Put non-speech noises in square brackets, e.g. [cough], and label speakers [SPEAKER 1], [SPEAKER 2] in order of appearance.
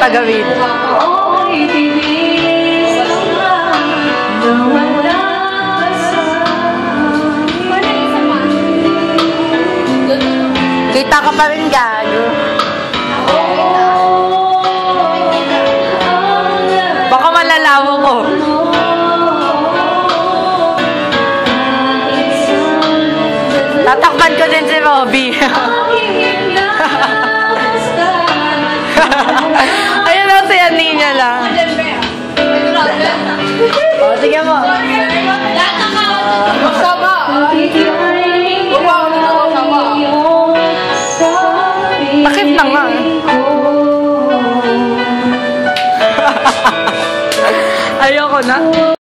[SPEAKER 1] tagawid. Kita ka pa rin, gago. Baka malalawo ko. Tatakpan ko din si Bobby. [laughs] sige mo.
[SPEAKER 2] Magsama.
[SPEAKER 1] Takip na nga. [laughs] Ayoko na.